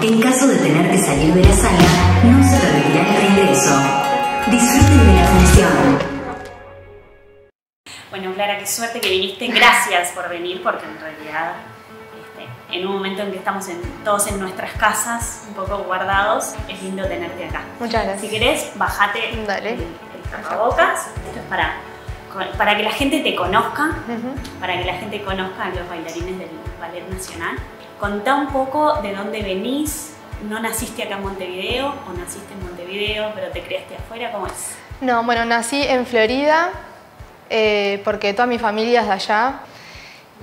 En caso de tener que salir de la sala, no se repetirá el regreso. Disfruten de la función. Bueno, Clara, qué suerte que viniste. Gracias por venir, porque en realidad, este, en un momento en que estamos todos en nuestras casas, un poco guardados, es lindo tenerte acá. Muchas gracias. Si querés, bajate Dale. el, el tapabocas. Esto es para, para que la gente te conozca, para que la gente conozca a los bailarines del Ballet Nacional. Contá un poco de dónde venís. ¿No naciste acá en Montevideo o naciste en Montevideo pero te criaste afuera? ¿Cómo es? No, bueno, nací en Florida eh, porque toda mi familia es de allá.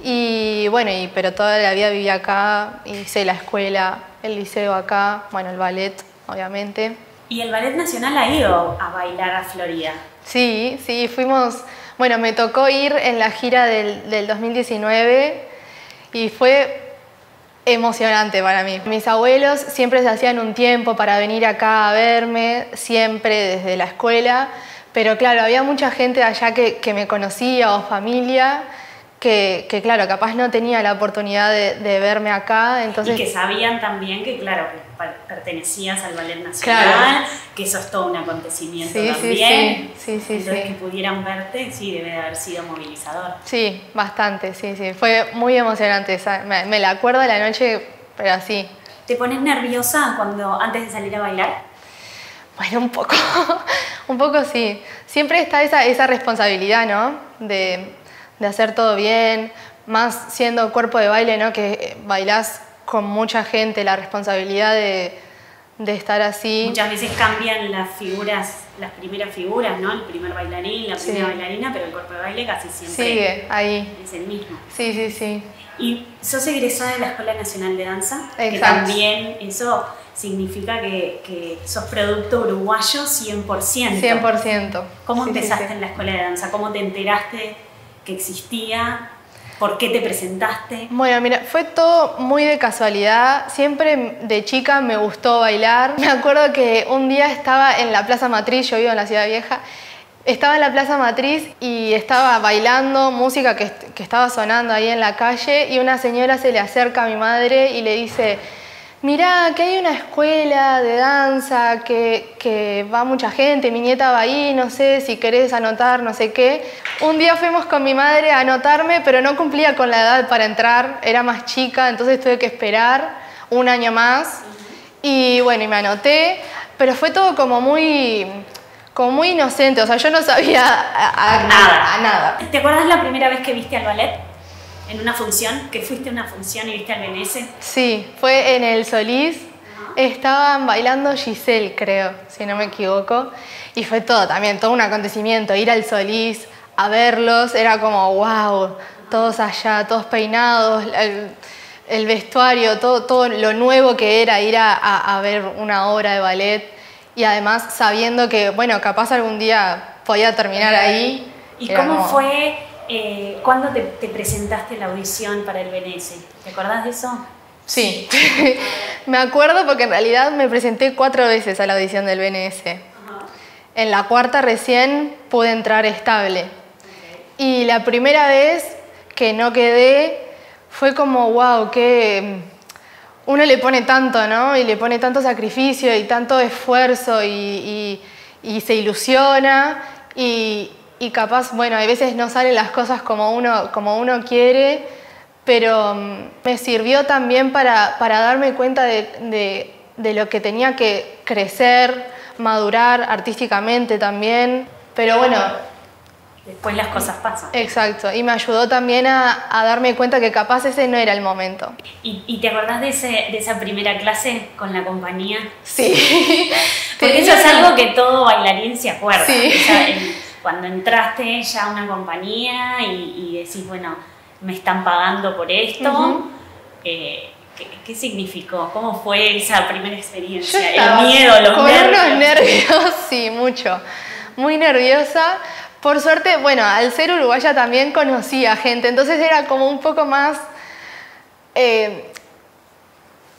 Y bueno, y, pero toda la vida viví acá, hice la escuela, el liceo acá, bueno, el ballet, obviamente. ¿Y el Ballet Nacional ha ido a bailar a Florida? Sí, sí, fuimos, bueno, me tocó ir en la gira del, del 2019 y fue emocionante para mí. Mis abuelos siempre se hacían un tiempo para venir acá a verme, siempre desde la escuela, pero claro, había mucha gente allá que, me conocía o familia que, que, claro, capaz no tenía la oportunidad de, de, verme acá. Entonces... Y que sabían también que, claro, que pertenecías al Ballet Nacional, claro. que eso es todo un acontecimiento sí, también. Sí, sí, sí. Entonces, sí. que pudieran verte, sí, debe de haber sido movilizador. Sí, bastante, sí, sí. Fue muy emocionante. Me, me la acuerdo de la noche, pero así. ¿Te pones nerviosa cuando antes de salir a bailar? Bueno, un poco, un poco sí. Siempre está esa, esa responsabilidad, ¿no? De, de hacer todo bien, más siendo cuerpo de baile, ¿no? Que bailás con mucha gente, la responsabilidad de, de, estar así. Muchas veces cambian las figuras, las primeras figuras, ¿no? El primer bailarín, la primera sí. bailarina, pero el cuerpo de baile casi siempre Sigue ahí. es el mismo. Sí, sí, sí. Y sos egresada de la Escuela Nacional de Danza, Exacto. que también eso significa que, que sos producto uruguayo 100%. 100%. ¿Cómo sí, empezaste sí, en la Escuela de Danza? ¿Cómo te enteraste que existía? ¿Por qué te presentaste? Bueno, mira, fue todo muy de casualidad. Siempre de chica me gustó bailar. Me acuerdo que un día estaba en la Plaza Matriz, yo vivo en la Ciudad Vieja, estaba en la Plaza Matriz y estaba bailando música que, que estaba sonando ahí en la calle y una señora se le acerca a mi madre y le dice, mirá, que hay una escuela de danza, que, que, va mucha gente, mi nieta va ahí, no sé si querés anotar, no sé qué. Un día fuimos con mi madre a anotarme, pero no cumplía con la edad para entrar, era más chica, entonces tuve que esperar un año más. Y bueno, y me anoté, pero fue todo como muy, como muy inocente, o sea, yo no sabía a, a, a nada. A nada. ¿Te acuerdas la primera vez que viste al ballet? En una función, que fuiste a una función y viste al Venece. Sí, fue en el Solís. Estaban bailando Giselle, creo, si no me equivoco. Y fue todo también, todo un acontecimiento. Ir al Solís, a verlos, era como, wow, todos allá, todos peinados, el, el vestuario, todo, todo lo nuevo que era ir a, a, a ver una obra de ballet. Y además sabiendo que, bueno, capaz algún día podía terminar ahí. ¿Y cómo como... fue eh, ¿Cuándo te, te, presentaste la audición para el Venece? ¿Te acordás de eso? Sí, me acuerdo porque en realidad me presenté cuatro veces a la audición del BNS. -huh. En la cuarta recién pude entrar estable. Okay. Y la primera vez que no quedé fue como, wow, que uno le pone tanto, ¿no? Y le pone tanto sacrificio y tanto esfuerzo y, y, y se ilusiona. Y, y capaz, bueno, a veces no salen las cosas como uno, como uno quiere, pero um, me sirvió también para, para darme cuenta de, de, de, lo que tenía que crecer, madurar artísticamente también, pero bueno... Después las cosas pasan. Exacto, y me ayudó también a, a darme cuenta que capaz ese no era el momento. ¿Y, y te acordás de, ese, de esa primera clase con la compañía? Sí. Porque eso es algo que todo bailarín se acuerda. Sí. O sea, el, cuando entraste ya a una compañía y, y, decís, bueno, me están pagando por esto, uh -huh. eh, ¿qué, ¿qué, significó? ¿Cómo fue esa primera experiencia? El miedo, los con nervios. unos nervios, sí, mucho. Muy nerviosa. Por suerte, bueno, al ser uruguaya también conocía gente, entonces era como un poco más... Eh,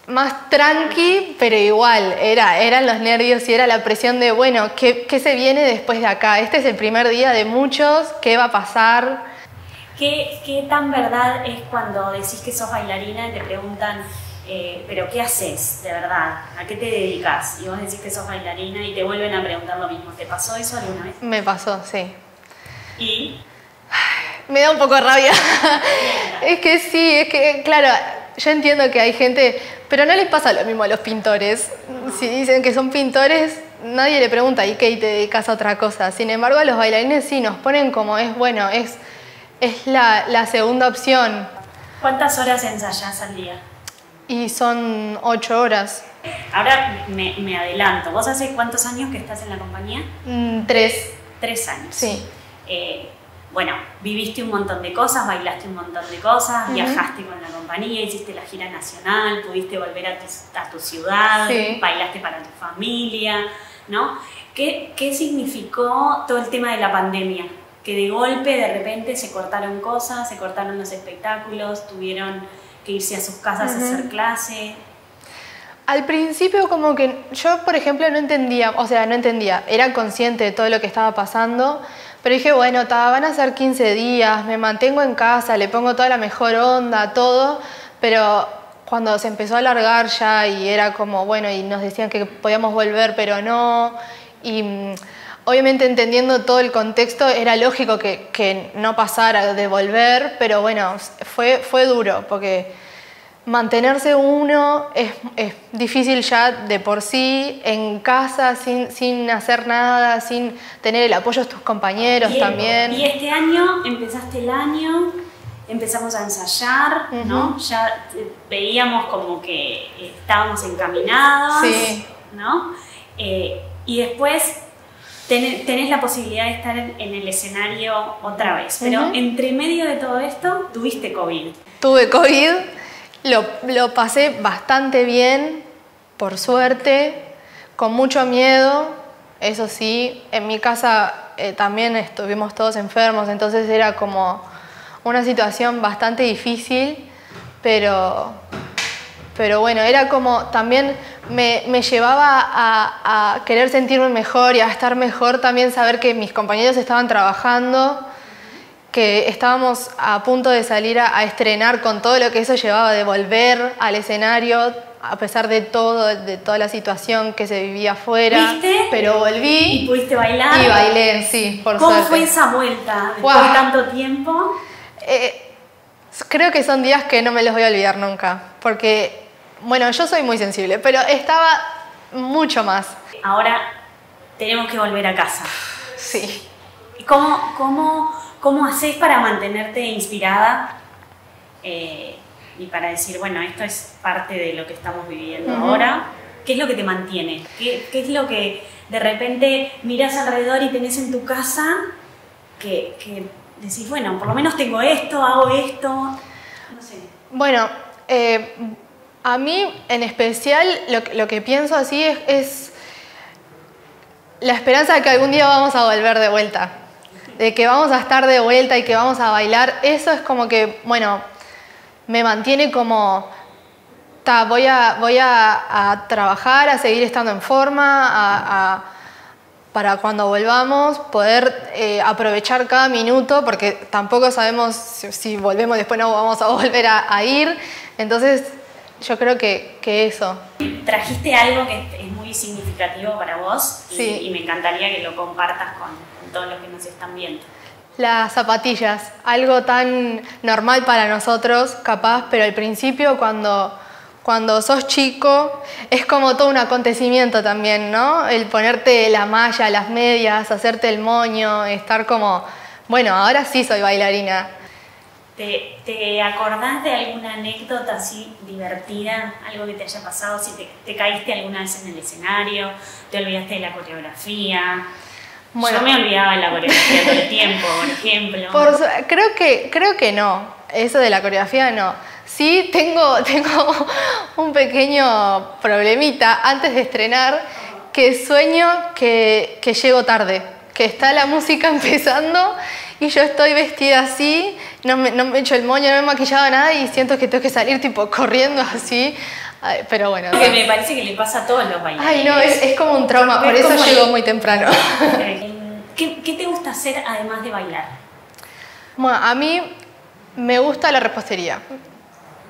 más tranqui, pero igual, era, eran los nervios y era la presión de, bueno, ¿qué, ¿qué, se viene después de acá? Este es el primer día de muchos, ¿qué va a pasar? ¿Qué, qué tan verdad es cuando decís que sos bailarina y te preguntan eh, pero ¿qué haces de verdad? ¿A qué te dedicas? Y vos decís que sos bailarina y te vuelven a preguntar lo mismo. ¿Te pasó eso alguna vez? Me pasó, sí. Y Me da un poco de rabia. es que sí, es que, claro, yo entiendo que hay gente, pero no les pasa lo mismo a los pintores. Si dicen que son pintores, nadie le pregunta, ¿y qué? ¿Y te dedicas a otra cosa? Sin embargo, a los bailarines sí nos ponen como es, bueno, es, es la, la segunda opción. ¿cuántas horas ensayás al día? Y son ocho horas. Ahora me, me adelanto. ¿Vos hace cuántos años que estás en la compañía? Mm, Tres, Tres años. sí. Eh, bueno, viviste un montón de cosas, bailaste un montón de cosas, viajaste con la compañía, hiciste la gira nacional, pudiste volver a tu, a tu ciudad, Sí. bailaste para tu familia, ¿no? ¿Qué, ¿Qué significó todo el tema de la pandemia? Que de golpe, de repente, se cortaron cosas, se cortaron los espectáculos, tuvieron que irse a sus casas a hacer clase. Al principio como que yo, por ejemplo, no entendía, o sea, no entendía, era consciente de todo lo que estaba pasando, pero dije, bueno, van a ser 15 días, me mantengo en casa, le pongo toda la mejor onda, todo, pero cuando se empezó a alargar ya y era como, bueno, y nos decían que podíamos volver, pero no, y mm, obviamente entendiendo todo el contexto, era lógico que, que no pasara de volver, pero bueno, fue, fue duro, porque mantenerse uno es, es difícil ya de por sí, en casa, sin, sin hacer nada, sin tener el apoyo de tus compañeros también. Y este año, empezaste el año, empezamos a ensayar, ¿no? Ya veíamos como que estábamos encaminados, Sí. ¿no? Eh, y después tenés, la posibilidad de estar en, el escenario otra vez. Pero entre medio de todo esto, tuviste COVID. Tuve COVID, lo, lo pasé bastante bien, por suerte, con mucho miedo, eso sí, en mi casa eh, también estuvimos todos enfermos, entonces era como una situación bastante difícil, pero, pero bueno, era como también me, me llevaba a, a querer sentirme mejor y a estar mejor también saber que mis compañeros estaban trabajando que estábamos a punto de salir a, a estrenar con todo lo que eso llevaba de volver al escenario, a pesar de todo, de toda la situación que se vivía afuera. ¿Viste? Pero Y volví pudiste bailar. y bailé, sí, por ¿Cómo suerte. fue esa vuelta después de Guau. tanto tiempo? Eh, creo que son días que no me los voy a olvidar nunca, porque, bueno, yo soy muy sensible, pero estaba mucho más. Ahora tenemos que volver a casa. Sí. ¿Y cómo, cómo, cómo haces para mantenerte inspirada eh, y para decir, bueno, esto es parte de lo que estamos viviendo ahora? ¿Qué es lo que te mantiene? ¿Qué, qué es lo que de repente miras alrededor y tenés en tu casa que, que decís, bueno, por lo menos tengo esto, hago esto? No sé. Bueno, eh, a mí en especial lo, que- lo que pienso así es, es la esperanza de que algún día vamos a volver de vuelta, de que vamos a estar de vuelta y que vamos a bailar. Eso es como que, bueno, me mantiene como, voy, a, voy a, trabajar, a seguir estando en forma, para cuando volvamos poder eh, aprovechar cada minuto, porque tampoco sabemos si, volvemos después no vamos a volver a, ir. Entonces, yo creo que, que eso. Trajiste algo que muy significativo para vos y, Sí. y me encantaría que lo compartas con, con todos los que nos están viendo. Las zapatillas, algo tan normal para nosotros, capaz, pero al principio cuando, cuando sos chico es como todo un acontecimiento también, ¿no? El ponerte la malla, las medias, hacerte el moño, estar como, bueno, ahora sí soy bailarina. ¿Te, ¿Te acordás de alguna anécdota así divertida? Algo que te haya pasado, si te, te caíste alguna vez en el escenario, te olvidaste de la coreografía. Bueno. Yo me olvidaba de la coreografía todo el tiempo, por ejemplo. Por creo, que, creo que no, eso de la coreografía no. Sí tengo, tengo un pequeño problemita antes de estrenar, que sueño que, que llego tarde, que está la música empezando y yo estoy vestida así, no me, no me he hecho el moño, no me he maquillado nada y siento que tengo que salir tipo corriendo así, Ay, pero bueno. que me parece que le pasa a todos los bailarines. Ay no, es, es como un trauma, por Es eso llego muy temprano. ¿Qué, ¿Qué te gusta hacer además de bailar? Bueno, a mí me gusta la repostería.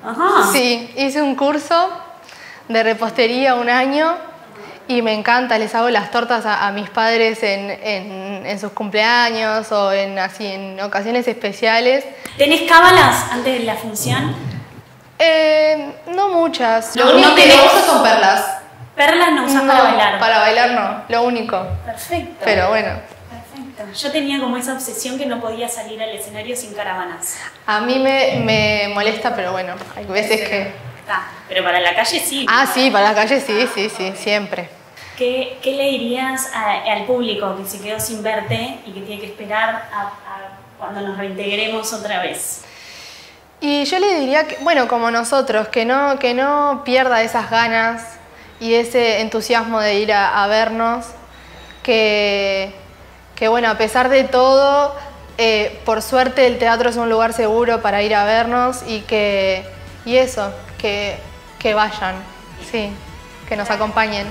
Ajá. Sí, hice un curso de repostería un año y me encanta, les hago las tortas a, a mis padres en, en- en sus cumpleaños o en, así, en ocasiones especiales. ¿Tenés cábalas antes de la función? Eh, no muchas. No, Lo único no que tenés- no uso son perlas. Perlas no usás No, para bailar. Para bailar no, lo único. Perfecto. Pero bueno, Perfecto. Yo tenía como esa obsesión que no podía salir al escenario sin caravanas. a mí me, me molesta, pero bueno, hay veces que... Está. Pero para la calle sí. Ah, sí, para la calle sí, sí, sí, siempre. ¿Qué, qué le dirías a- al público que se quedó sin verte y que tiene que esperar a, a cuando nos reintegremos otra vez? Y yo le diría que, bueno, como nosotros, que no, que no pierda esas ganas y ese entusiasmo de ir a, a vernos, que, que bueno, a pesar de todo, eh, por suerte el teatro es un lugar seguro para ir a vernos y que, y eso, que, que vayan, sí, que nos acompañen.